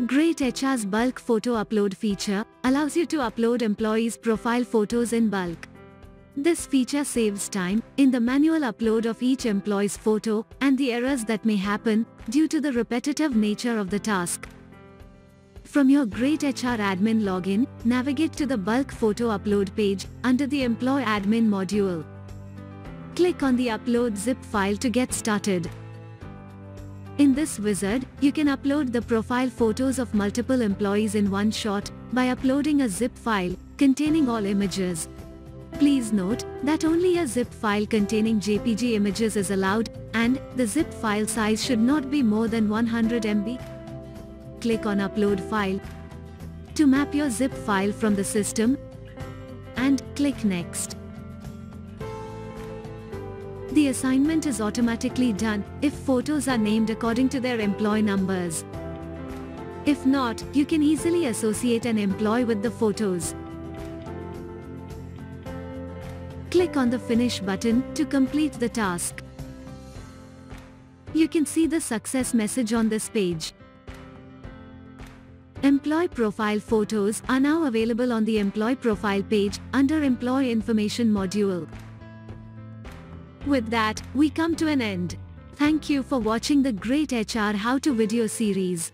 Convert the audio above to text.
greytHR's bulk photo upload feature allows you to upload employees' profile photos in bulk. This feature saves time in the manual upload of each employee's photo and the errors that may happen due to the repetitive nature of the task. From your Great HR admin login, navigate to the bulk photo upload page under the Employee Admin module. Click on the Upload zip file to get started. In this wizard, you can upload the profile photos of multiple employees in one shot by uploading a zip file containing all images. Please note that only a zip file containing JPG images is allowed and the zip file size should not be more than 100 MB. Click on Upload File to map your zip file from the system and click Next. The assignment is automatically done if photos are named according to their employee numbers. If not, you can easily associate an employee with the photos. Click on the Finish button to complete the task. You can see the success message on this page. Employee profile photos are now available on the Employee Profile page under Employee Information module. With that, we come to an end. Thank you for watching the greytHR How to video series.